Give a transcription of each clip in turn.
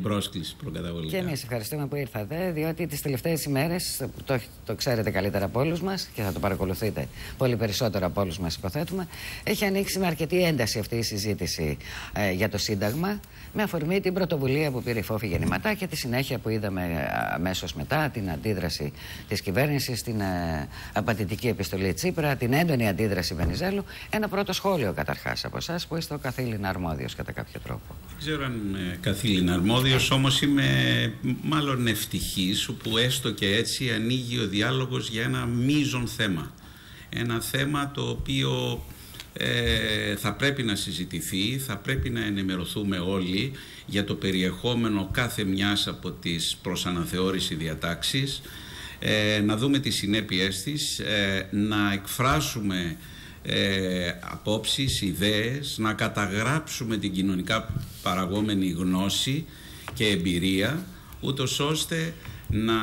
την πρόσκληση προκαταβολικά. Και εμείς ευχαριστούμε που ήρθατε, διότι τις τελευταίες ημέρες, το, το ξέρετε καλύτερα από όλους μας και θα το παρακολουθείτε πολύ περισσότερο από όλους μας, υποθέτουμε, έχει ανοίξει με αρκετή ένταση αυτή η συζήτηση ε, για το Σύνταγμα, με αφορμή την πρωτοβουλία που πήρε η Φόφη Γεννηματά και τη συνέχεια που είδαμε ε, αμέσως μετά, την αντίδραση της κυβέρνησης, την ε, απαντητική επιστολή Τσίπρα, την έντονη αντίδραση Βενιζέλου. Ένα πρώτο σχόλιο καταρχάς από εσάς που είστε ο καθήλυνα αρμόδιος κατά κάποιο τρόπο. Δεν ξέρω αν είμαι καθήλυνα αρμόδιος, όμως είμαι μάλλον ευτυχής που έστω και έτσι ανοίγει ο διάλογος για ένα μείζον θέμα. Ένα θέμα το οποίο ε, θα πρέπει να συζητηθεί, θα πρέπει να ενημερωθούμε όλοι για το περιεχόμενο κάθε μιας από τις προσαναθεώρηση διατάξεις, ε, να δούμε τις συνέπειές της, ε, να εκφράσουμε ε, απόψεις, ιδέες, να καταγράψουμε την κοινωνικά παραγόμενη γνώση και εμπειρία, ούτως ώστε να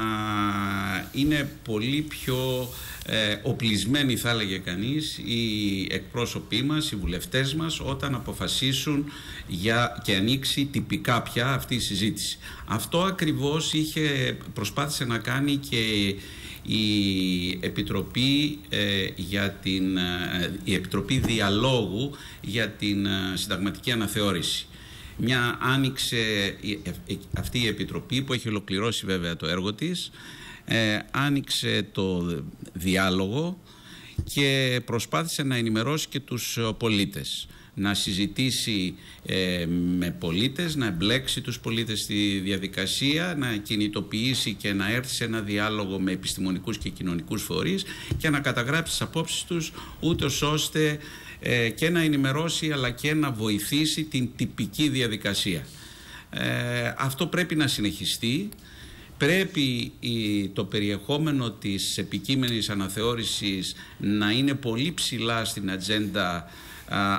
είναι πολύ πιο ε, οπλισμένοι θα έλεγε κανείς οι εκπρόσωποι μας, οι βουλευτές μας όταν αποφασίσουν για, και ανοίξει τυπικά πια αυτή η συζήτηση. Αυτό ακριβώς είχε, προσπάθησε να κάνει και η Επιτροπή, ε, για την, ε, η Επιτροπή Διαλόγου για την ε, συνταγματική αναθεώρηση. Μια άνοιξε αυτή η Επιτροπή που έχει ολοκληρώσει βέβαια το έργο της, άνοιξε το διάλογο και προσπάθησε να ενημερώσει και τους πολίτες να συζητήσει ε, με πολίτες, να εμπλέξει τους πολίτες στη διαδικασία, να κινητοποιήσει και να έρθει σε ένα διάλογο με επιστημονικούς και κοινωνικούς φορείς και να καταγράψει τις απόψεις τους ούτως ώστε ε, και να ενημερώσει αλλά και να βοηθήσει την τυπική διαδικασία. Ε, αυτό πρέπει να συνεχιστεί. Πρέπει το περιεχόμενο της επικείμενης αναθεώρησης να είναι πολύ ψηλά στην ατζέντα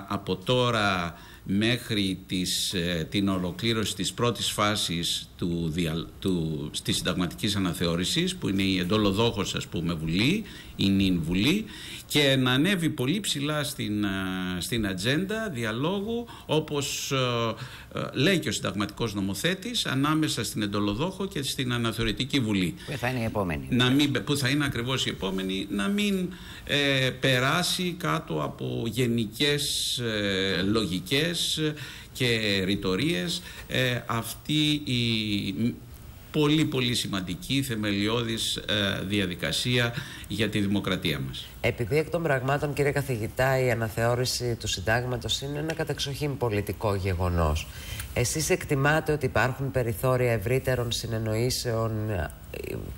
από τώρα μέχρι τις, ε, την ολοκλήρωση της πρώτης φάσης του, του, της συνταγματικής αναθεώρησης που είναι η εντολοδόχος ας πούμε βουλή, η νυν βουλή και να ανέβει πολύ ψηλά στην, στην ατζέντα διαλόγου όπως λέει και ο συνταγματικός νομοθέτης ανάμεσα στην εντολοδόχο και στην αναθεωρητική βουλή. Που θα είναι η επόμενη. Να μην, που θα είναι ακριβώς η επόμενη, να μην ε, περάσει κάτω από γενικές ε, λογικές και ρητορίες ε, αυτή η πολύ πολύ σημαντική θεμελιώδης ε, διαδικασία για τη δημοκρατία μας. Επειδή εκ των πραγμάτων κύριε καθηγητά η αναθεώρηση του συντάγματος είναι ένα κατεξοχήν πολιτικό γεγονός εσείς εκτιμάτε ότι υπάρχουν περιθώρια ευρύτερων συνεννοήσεων ε,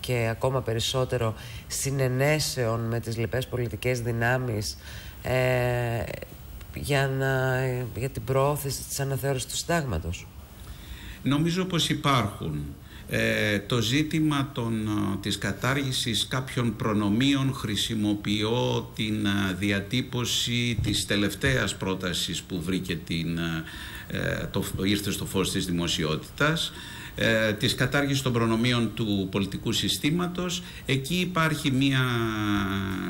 και ακόμα περισσότερο συνενέσεων με τις λοιπές πολιτικές δυνάμεις ε, για, να, για την προώθηση της αναθεώρησης του συντάγματος; Νομίζω πως υπάρχουν. Ε, το ζήτημα των, ε, της κατάργησης κάποιων προνομίων χρησιμοποιώ την ε, διατύπωση της τελευταίας πρότασης που βρήκε την, το, ήρθε στο φως της δημοσιότητας της κατάργησης των προνομίων του πολιτικού συστήματος. Εκεί υπάρχει μία,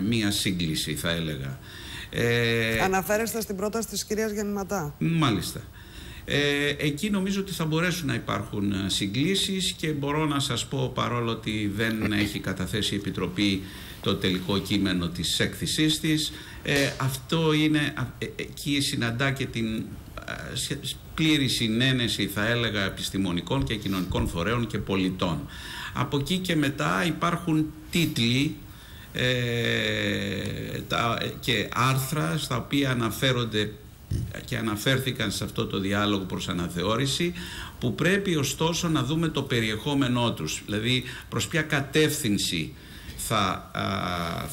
μία σύγκληση θα έλεγα. Αναφέρεστε στην πρόταση της κυρίας Γεννηματά. Μάλιστα ε, εκεί νομίζω ότι θα μπορέσουν να υπάρχουν ε, συγκλήσεις και μπορώ να σας πω παρόλο ότι δεν έχει καταθέσει η Επιτροπή το τελικό κείμενο της έκθεσής της ε, αυτό είναι, ε, εκεί συναντά και την πλήρη συνένεση θα έλεγα επιστημονικών και κοινωνικών φορέων και πολιτών. Από εκεί και μετά υπάρχουν τίτλοι και άρθρα στα οποία αναφέρονται και αναφέρθηκαν σε αυτό το διάλογο προς αναθεώρηση που πρέπει ωστόσο να δούμε το περιεχόμενό τους δηλαδή προς ποια κατεύθυνση θα,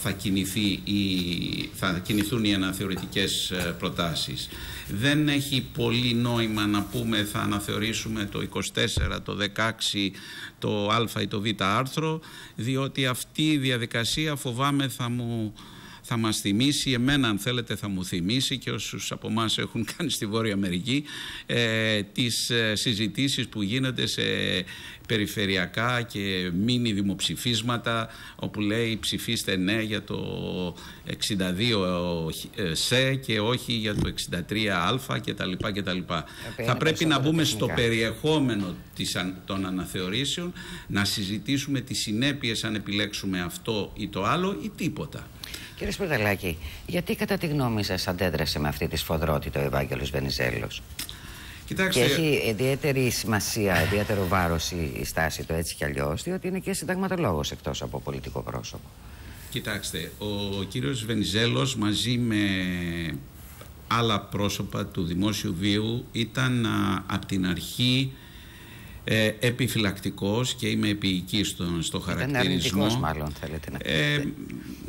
θα, κινηθεί η, θα κινηθούν οι αναθεωρητικές ε, προτάσεις. Δεν έχει πολύ νόημα να πούμε θα αναθεωρήσουμε το 24, το 16, το α ή το β άρθρο διότι αυτή η διαδικασία φοβάμαι θα μου θα μας θυμίσει, εμένα αν θέλετε θα μου θυμίσει και όσους από εμάς έχουν κάνει στη Βόρεια Αμερική ε, τις ε, συζητήσεις που γίνονται σε περιφερειακά και μίνι δημοψηφίσματα όπου λέει ψηφίστε ναι για το 62 ε, σε και όχι για το 63α και τα λοιπά και τα λοιπά. Θα πρέπει να μπούμε στο περιεχόμενο των αναθεωρήσεων να συζητήσουμε τις συνέπειες αν επιλέξουμε αυτό ή το άλλο ή τίποτα. Κύριε Σπουρταλάκη, γιατί κατά τη γνώμη σας αντέδρασε με αυτή τη σφοδρότητα ο Ευάγγελος Βενιζέλος; Κοιτάξτε... Και έχει ιδιαίτερη σημασία, ιδιαίτερο βάρος η στάση του έτσι κι αλλιώς, διότι είναι και συνταγματολόγος εκτός από πολιτικό πρόσωπο. Κοιτάξτε, ο κύριος Βενιζέλος μαζί με άλλα πρόσωπα του δημόσιου βίου ήταν από την αρχή ε, επιφυλακτικός και είμαι επίοικη στο, στο χαρακτηρισμό. Ήταν μάλλον θέλετε να ε,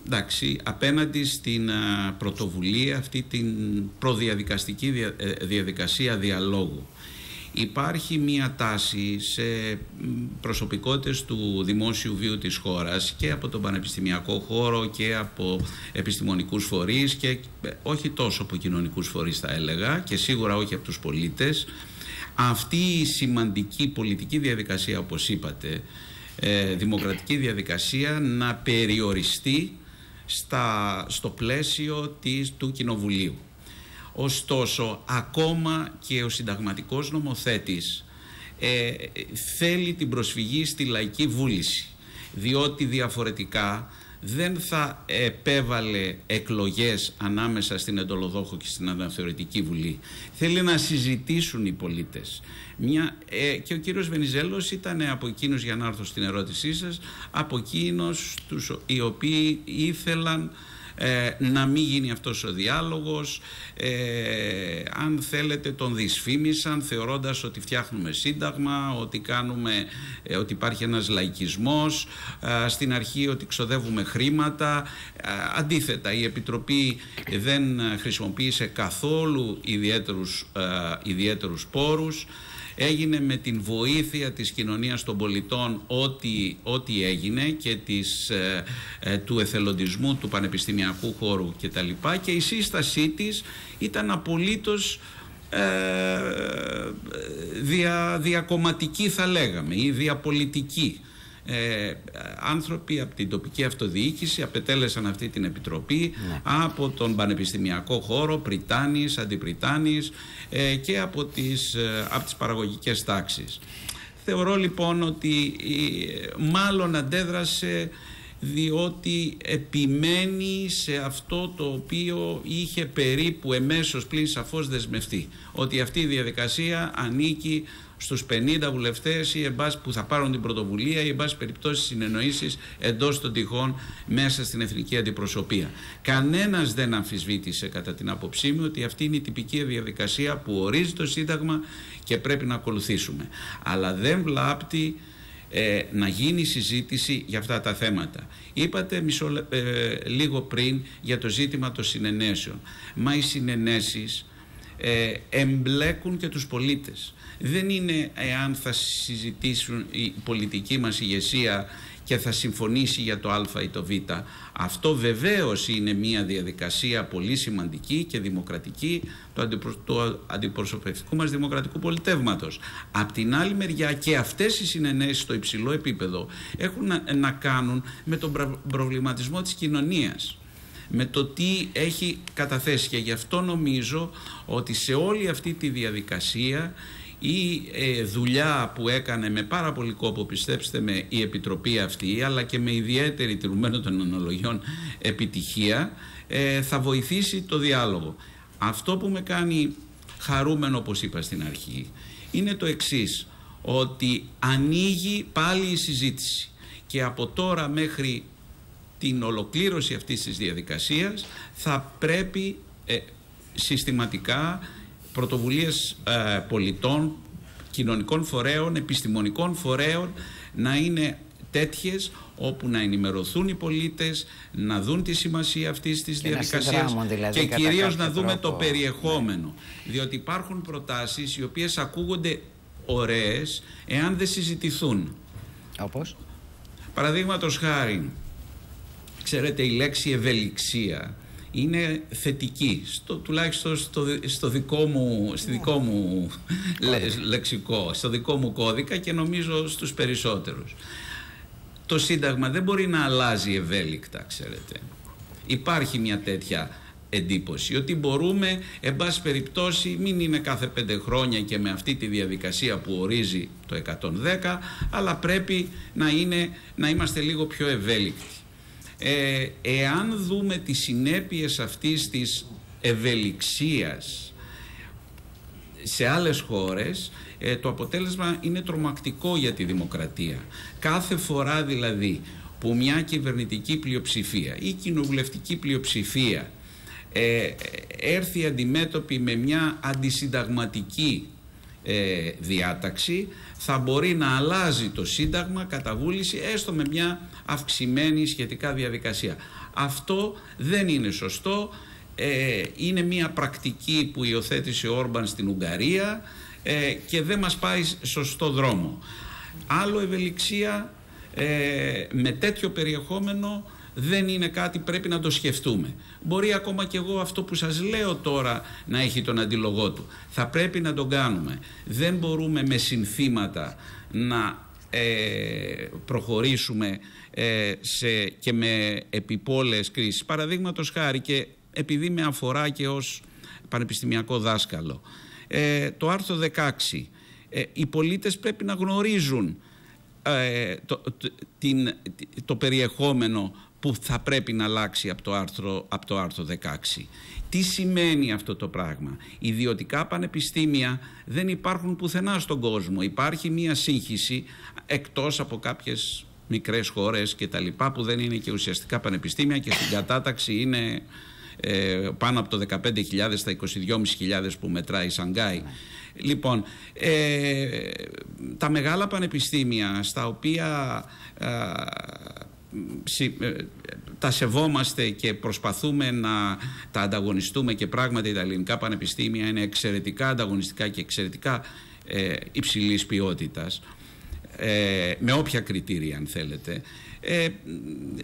εντάξει, απέναντι στην πρωτοβουλία αυτή την προδιαδικαστική ε, διαδικασία διαλόγου. Υπάρχει μία τάση σε προσωπικότητες του δημόσιου βίου της χώρας και από τον πανεπιστημιακό χώρο και από επιστημονικούς φορείς και ε, όχι τόσο από κοινωνικούς φορείς θα έλεγα και σίγουρα όχι από τους πολίτες αυτή η σημαντική πολιτική διαδικασία όπως είπατε ε, δημοκρατική διαδικασία να περιοριστεί στα, στο πλαίσιο της, του Κοινοβουλίου. Ωστόσο, ακόμα και ο συνταγματικός νομοθέτης ε, θέλει την προσφυγή στη λαϊκή βούληση, διότι διαφορετικά δεν θα επέβαλε εκλογές ανάμεσα στην εντολοδόχο και στην αναθεωρητική βουλή. Θέλει να συζητήσουν οι πολίτες. Μια, ε, και ο κύριος Βενιζέλος ήταν από εκείνους, για να έρθω στην ερώτησή σας, από εκείνους τους, οι οποίοι ήθελαν ε, να μην γίνει αυτός ο διάλογος. Ε, αν θέλετε τον δυσφήμισαν θεωρώντας ότι φτιάχνουμε σύνταγμα ότι, κάνουμε, ε, ότι υπάρχει ένας λαϊκισμός στην αρχή ότι ξοδεύουμε χρήματα. Αντίθετα η Επιτροπή δεν χρησιμοποίησε καθόλου ιδιαίτερους, ιδιαίτερους πόρους έγινε με την βοήθεια της κοινωνίας των πολιτών ό,τι, ό,τι έγινε και της, ε, ε, του εθελοντισμού του πανεπιστημιακού χώρου κτλ. Και, και η σύστασή της ήταν απολύτως ε, δια, διακομματική θα λέγαμε ή διαπολιτική ε, άνθρωποι από την τοπική αυτοδιοίκηση απετέλεσαν αυτή την επιτροπή ναι. από τον πανεπιστημιακό χώρο, Πριτάνης, Αντιπριτάνης ε, και από τις, ε, από τις παραγωγικές τάξεις. Θεωρώ λοιπόν ότι μάλλον αντέδρασε διότι επιμένει σε αυτό το οποίο είχε περίπου εμέσως πλην σαφώς δεσμευτεί ότι αυτή η διαδικασία ανήκει στους 50 βουλευτές ή εμπάς που θα πάρουν την πρωτοβουλία ή εμπάς περιπτώσει συνεννοήσεις εντός των τυχών μέσα στην εθνική αντιπροσωπεία. Κανένας δεν αμφισβήτησε κατά την άποψή μου ότι αυτή είναι η τυπική διαδικασία που ορίζει το Σύνταγμα και πρέπει να ακολουθήσουμε. Αλλά δεν βλάπτει ε, να γίνει συζήτηση για αυτά τα θέματα. Είπατε μισό, ε, λίγο πριν για το ζήτημα των συνενέσεων. Μα οι συνενέσεις ε, εμπλέκουν και τους πολίτες. Δεν είναι εάν θα συζητήσουν η πολιτική μας ηγεσία και θα συμφωνήσει για το α ή το β. Αυτό βεβαίως είναι μια διαδικασία πολύ σημαντική και δημοκρατική του, αντιπροσωπευτικού μας δημοκρατικού πολιτεύματος. Απ' την άλλη μεριά και αυτές οι συνενέσεις στο υψηλό επίπεδο έχουν να, να κάνουν με τον προβληματισμό της κοινωνίας με το τι έχει καταθέσει και γι' αυτό νομίζω ότι σε όλη αυτή τη διαδικασία η ε, δουλειά που έκανε με πάρα πολύ κόπο πιστέψτε με η Επιτροπή αυτή αλλά και με ιδιαίτερη τηρουμένο των αναλογιών επιτυχία ε, θα βοηθήσει το διάλογο. Αυτό που με κάνει χαρούμενο όπως είπα στην αρχή είναι το εξής ότι ανοίγει πάλι η συζήτηση και από τώρα μέχρι την ολοκλήρωση αυτής της διαδικασίας θα πρέπει ε, συστηματικά πρωτοβουλίες ε, πολιτών, κοινωνικών φορέων, επιστημονικών φορέων να είναι τέτοιες όπου να ενημερωθούν οι πολίτες, να δουν τη σημασία αυτής της και διαδικασίας δηλαδή, και κυρίως να δούμε το περιεχόμενο. Διότι υπάρχουν προτάσεις οι οποίες ακούγονται ωραίες εάν δεν συζητηθούν. Όπως; Παραδείγματος χάρη, Ξέρετε, η λέξη ευελιξία είναι θετική, στο, τουλάχιστον στο, στο δικό μου, στη δικό μου λεξικό, στο δικό μου κώδικα και νομίζω στους περισσότερους. Το Σύνταγμα δεν μπορεί να αλλάζει ευέλικτα, ξέρετε. Υπάρχει μια τέτοια εντύπωση ότι μπορούμε εν πάση περιπτώσει μην είναι κάθε πέντε χρόνια και με αυτή τη διαδικασία που ορίζει το 110 αλλά πρέπει να, είναι, να είμαστε λίγο πιο ευέλικτοι. Ε, εάν δούμε τις συνέπειες αυτής της ευελιξίας σε άλλες χώρες ε, το αποτέλεσμα είναι τρομακτικό για τη δημοκρατία. Κάθε φορά δηλαδή που μια κυβερνητική πλειοψηφία ή κοινοβουλευτική πλειοψηφία ε, έρθει αντιμέτωπη με μια αντισυνταγματική ε, διάταξη θα μπορεί να αλλάζει το Σύνταγμα κατά βούληση έστω με μια αυξημένη σχετικά διαδικασία. Αυτό δεν είναι σωστό. Ε, είναι μια πρακτική που υιοθέτησε ο Όρμπαν στην Ουγγαρία ε, και δεν μας πάει σωστό δρόμο. Άλλο ευελιξία με τέτοιο περιεχόμενο δεν είναι κάτι πρέπει να το σκεφτούμε. Μπορεί ακόμα και εγώ αυτό που σας λέω τώρα να έχει τον αντιλογό του. Θα πρέπει να τον κάνουμε. Δεν μπορούμε με συνθήματα να ε, προχωρήσουμε ε, σε, και με επιπόλες κρίσεις. Παραδείγματος χάρη και επειδή με αφορά και ως πανεπιστημιακό δάσκαλο. Ε, το άρθρο 16. Ε, οι πολίτες πρέπει να γνωρίζουν το, την, το περιεχόμενο που θα πρέπει να αλλάξει από το άρθρο, από το άρθρο 16. Τι σημαίνει αυτό το πράγμα; Ιδιωτικά πανεπιστήμια δεν υπάρχουν πουθενά στον κόσμο. Υπάρχει μία σύγχυση εκτός από κάποιες μικρές χώρες και τα λοιπά που δεν είναι και ουσιαστικά πανεπιστήμια και στην κατάταξη είναι ε, πάνω από το 15.000 στα 22.500 που μετράει η Σανγκάη. Λοιπόν, ε, τα μεγάλα πανεπιστήμια στα οποία ε, τα σεβόμαστε και προσπαθούμε να τα ανταγωνιστούμε και πράγματι τα ελληνικά πανεπιστήμια είναι εξαιρετικά ανταγωνιστικά και εξαιρετικά ε, υψηλής ποιότητας ε, με όποια κριτήρια αν θέλετε ε,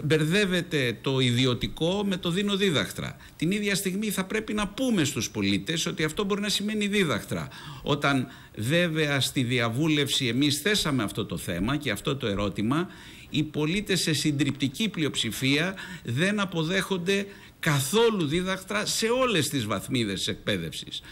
μπερδεύεται το ιδιωτικό με το δίνω δίδαχτρα. Την ίδια στιγμή θα πρέπει να πούμε στους πολίτες ότι αυτό μπορεί να σημαίνει δίδαχτρα. Όταν βέβαια στη διαβούλευση εμείς θέσαμε αυτό το θέμα και αυτό το ερώτημα οι πολίτες σε συντριπτική πλειοψηφία δεν αποδέχονται καθόλου δίδακτρα σε όλες τις βαθμίδες της εκπαίδευσης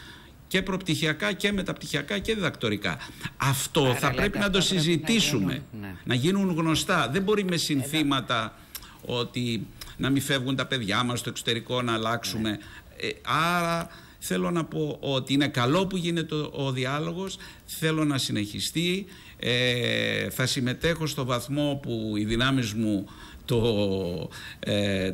και προπτυχιακά και μεταπτυχιακά και διδακτορικά. Αυτό θα πρέπει να το συζητήσουμε, να γίνουν, γνωστά. Δεν μπορεί με συνθήματα ότι να μην φεύγουν τα παιδιά μας στο εξωτερικό να αλλάξουμε. Ε, άρα θέλω να πω ότι είναι καλό που γίνεται ο διάλογος, θέλω να συνεχιστεί ε, θα συμμετέχω στο βαθμό που οι δυνάμεις μου το, ε,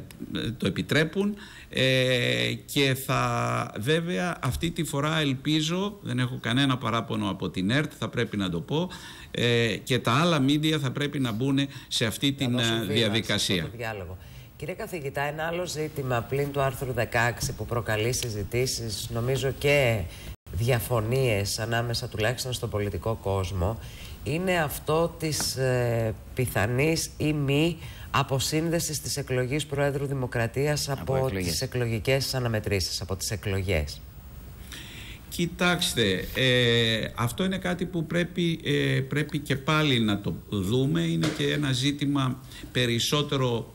το επιτρέπουν ε, και θα βέβαια αυτή τη φορά ελπίζω, δεν έχω κανένα παράπονο από την ΕΡΤ, θα πρέπει να το πω ε, και τα άλλα μίντια θα πρέπει να μπουν σε αυτή τη διαδικασία. Κύριε καθηγητά, ένα άλλο ζήτημα πλην του άρθρου 16 που προκαλεί συζητήσεις, νομίζω και διαφωνίες ανάμεσα τουλάχιστον στο πολιτικό κόσμο είναι αυτό της ε, πιθανής ή μη αποσύνδεσης της εκλογής Προέδρου Δημοκρατίας από, από τις εκλογικές αναμετρήσεις, από τις εκλογές. Κοιτάξτε, ε, αυτό είναι κάτι που πρέπει, ε, πρέπει και πάλι να το δούμε. Είναι και ένα ζήτημα περισσότερο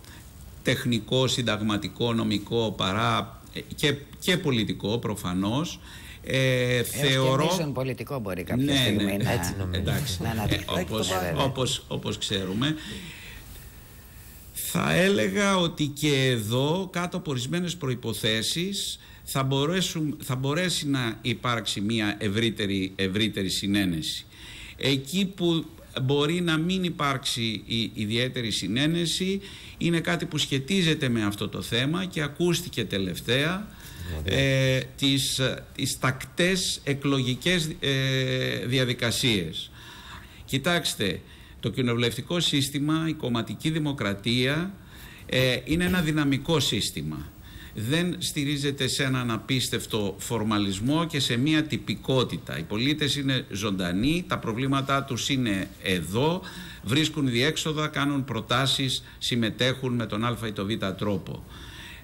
τεχνικό, συνταγματικό, νομικό παρά ε, και, και πολιτικό προφανώς. Ε, θεωρώ... Και πολιτικό μπορεί κάποια ναι, στιγμή ναι, να... Έτσι Εντάξει, ε, όπως, όπως, όπως ξέρουμε. Θα έλεγα ότι και εδώ κάτω από ορισμένες προϋποθέσεις θα, θα μπορέσει να υπάρξει μια ευρύτερη, ευρύτερη συνένεση. Εκεί που μπορεί να μην υπάρξει η ιδιαίτερη συνένεση είναι κάτι που σχετίζεται με αυτό το θέμα και ακούστηκε τελευταία ε, τις, τις τακτές εκλογικές ε, διαδικασίες. Κοιτάξτε, το κοινοβουλευτικό σύστημα, η κομματική δημοκρατία ε, είναι ένα δυναμικό σύστημα. Δεν στηρίζεται σε έναν απίστευτο φορμαλισμό και σε μια τυπικότητα. Οι πολίτες είναι ζωντανοί, τα προβλήματά τους είναι εδώ, βρίσκουν διέξοδα, κάνουν προτάσεις, συμμετέχουν με τον α ή το β τρόπο.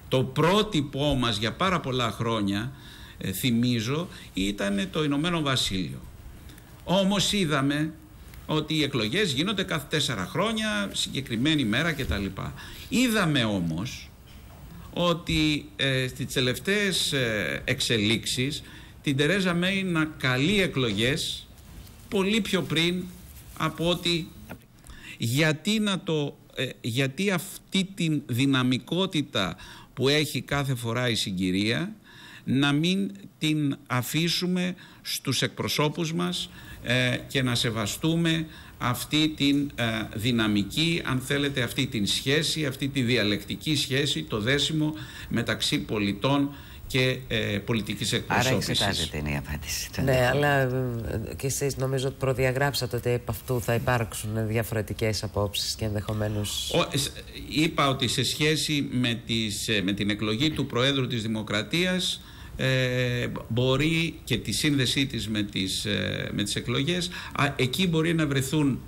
Το πρότυπό μας για πάρα πολλά χρόνια, ε, θυμίζω, ήταν το Ηνωμένο Βασίλειο. Όμως είδαμε ότι οι εκλογές γίνονται κάθε τέσσερα χρόνια, συγκεκριμένη μέρα κτλ. Είδαμε όμως ότι ε, στις τελευταίες ε, εξελίξεις την Τερέζα Μέη να καλεί εκλογές πολύ πιο πριν από ότι γιατί, να το, ε, γιατί αυτή την δυναμικότητα που έχει κάθε φορά η συγκυρία να μην την αφήσουμε στους εκπροσώπους μας ε, και να σεβαστούμε αυτή την ε, δυναμική, αν θέλετε αυτή την σχέση, αυτή τη διαλεκτική σχέση, το δέσιμο μεταξύ πολιτών και ε, πολιτικής εκπροσώπησης. Άρα εξετάζεται είναι η απάντηση. Ναι, αλλά ε, και εσείς νομίζω ότι προδιαγράψατε ότι από αυτού θα υπάρξουν διαφορετικές απόψεις και ενδεχομένως... είπα ότι σε σχέση με, τις, με την εκλογή του Προέδρου της Δημοκρατίας ε, μπορεί και τη σύνδεσή της με τις, ε, με τις εκλογές εκεί μπορεί να βρεθούν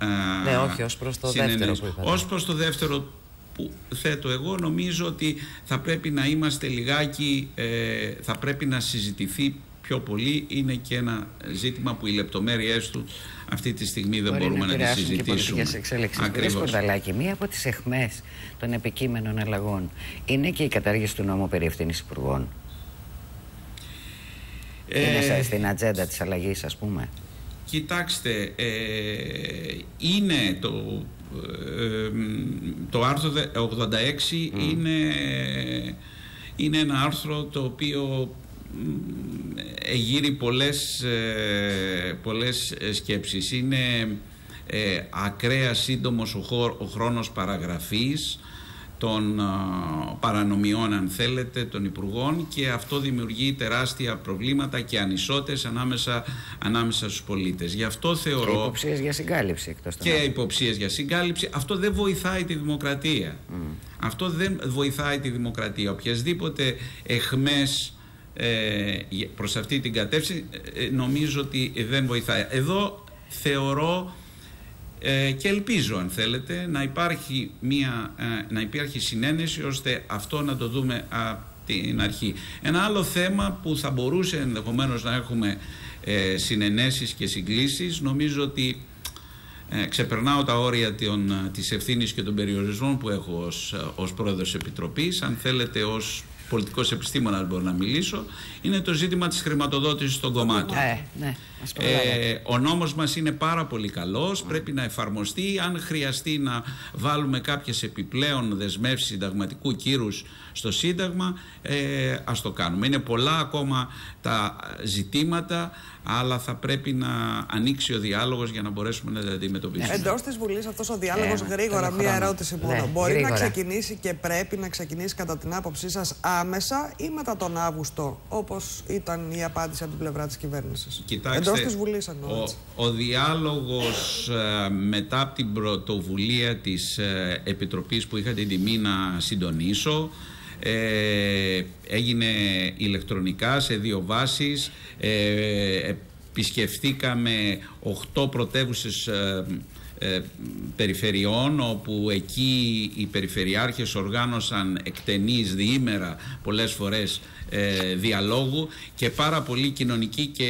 Ναι, όχι, ως προς το δεύτερο που είπατε. Ως προς το δεύτερο που θέτω εγώ νομίζω ότι θα πρέπει να είμαστε λιγάκι ε, θα πρέπει να συζητηθεί πιο πολύ είναι και ένα ζήτημα που οι λεπτομέρειές του αυτή τη στιγμή δεν Μπορεί μπορούμε να, να τις συζητήσουμε. Ακριβώς. Κύριε μία από τις εχμές των επικείμενων αλλαγών είναι και η κατάργηση του νόμου περί ευθύνης υπουργών. Είναι ε, στην ατζέντα της αλλαγής ας πούμε. Κοιτάξτε, ε, είναι το, ε, το άρθρο 86 είναι, είναι ένα άρθρο το οποίο εγείρει πολλές, ε, πολλές σκέψεις. Είναι ε, ακραία σύντομος ο, ο χρόνος παραγραφής, των παρανομιών αν θέλετε των Υπουργών και αυτό δημιουργεί τεράστια προβλήματα και ανισότητες ανάμεσα, ανάμεσα στους πολίτες. Γι' αυτό θεωρώ... Και υποψίες για συγκάλυψη εκτός Και υποψίες για συγκάλυψη. Αυτό δεν βοηθάει τη δημοκρατία. Αυτό δεν βοηθάει τη δημοκρατία. Οποιασδήποτε εχμές ε, προς αυτή την κατεύθυνση ε, νομίζω ότι δεν βοηθάει. Εδώ θεωρώ ε, και ελπίζω αν θέλετε να υπάρχει, μια, ε, να υπάρχει συνένεση ώστε αυτό να το δούμε από την αρχή. Ένα άλλο θέμα που θα μπορούσε ενδεχομένως να έχουμε ε, συνενέσεις και συγκλήσεις νομίζω ότι ε, ξεπερνάω τα όρια των, της ευθύνης και των περιορισμών που έχω ως, ως πρόεδρος Επιτροπής αν θέλετε ως πολιτικός επιστήμονας μπορώ να μιλήσω είναι το ζήτημα της χρηματοδότησης των κομμάτων. Ε, ναι. Ε, ο νόμος μας είναι πάρα πολύ καλός, πρέπει να εφαρμοστεί. Αν χρειαστεί να βάλουμε κάποιες επιπλέον δεσμεύσεις συνταγματικού κύρους στο Σύνταγμα, ε, ας το κάνουμε. Είναι πολλά ακόμα τα ζητήματα, αλλά θα πρέπει να ανοίξει ο διάλογος για να μπορέσουμε να τα αντιμετωπίσουμε. Εντός της Βουλής αυτός ο διάλογος, ε, γρήγορα, μία ερώτηση μόνο. Ναι, Μπορεί να ξεκινήσει και πρέπει να ξεκινήσει κατά την άποψή σας άμεσα ή μετά τον Αύγουστο, όπως ήταν η απάντηση από την πλευρά της κυβέρνησης; Κοιτάξτε, ο, ο διάλογος ε, μετά από την πρωτοβουλία της ε, Επιτροπής που είχα την τιμή να συντονίσω ε, έγινε ηλεκτρονικά σε δύο βάσεις. Ε, επισκεφθήκαμε 8 πρωτεύουσες ε, περιφερειών όπου εκεί οι περιφερειάρχες οργάνωσαν εκτενείς διήμερα πολλές φορές ε, διαλόγου και πάρα πολλοί κοινωνικοί και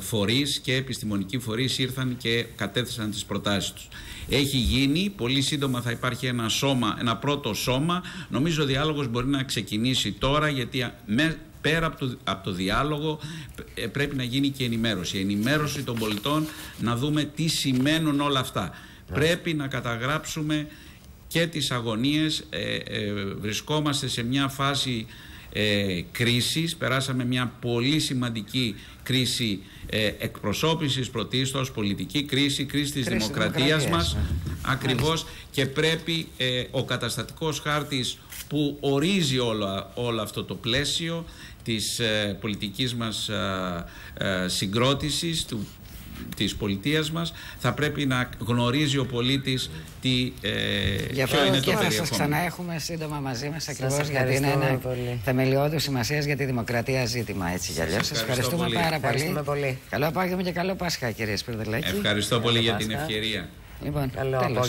φορείς και επιστημονικοί φορείς ήρθαν και κατέθεσαν τις προτάσεις τους. Έχει γίνει, πολύ σύντομα θα υπάρχει ένα σώμα, ένα πρώτο σώμα. Νομίζω ο διάλογος μπορεί να ξεκινήσει τώρα γιατί με, πέρα από το, από το διάλογο ε, πρέπει να γίνει και ενημέρωση. Η ενημέρωση των πολιτών να δούμε τι σημαίνουν όλα αυτά. Πρέπει να καταγράψουμε και τις αγωνίες. Ε, ε, βρισκόμαστε σε μια φάση ε, κρίσης, περάσαμε μια πολύ σημαντική κρίση ε, εκπροσώπησης πρωτίστως, πολιτική κρίση, κρίση της δημοκρατίας, μας, ναι. ακριβώς και πρέπει ε, ο καταστατικός χάρτης που ορίζει όλο, όλο αυτό το πλαίσιο της ε, πολιτικής μας ε, συγκρότησης, του της πολιτείας μας θα πρέπει να γνωρίζει ο πολίτης τι, ε, Γι' αυτό είναι και το θα σας ξαναέχουμε σύντομα μαζί μας ακριβώς γιατί είναι ένα θεμελιώδης σημασίας για τη δημοκρατία ζήτημα έτσι για αλλιώς. Σας ευχαριστούμε πολύ. πάρα πολύ. πολύ. Καλό απόγευμα και καλό Πάσχα κύριε Σπυρδελάκη. Ευχαριστώ πολύ για την ευκαιρία. Λοιπόν, καλό